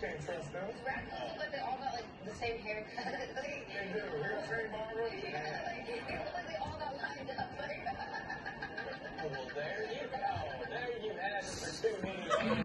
Can't trust them. But they all got like the same haircut. like, they do. We're trademark. Yeah.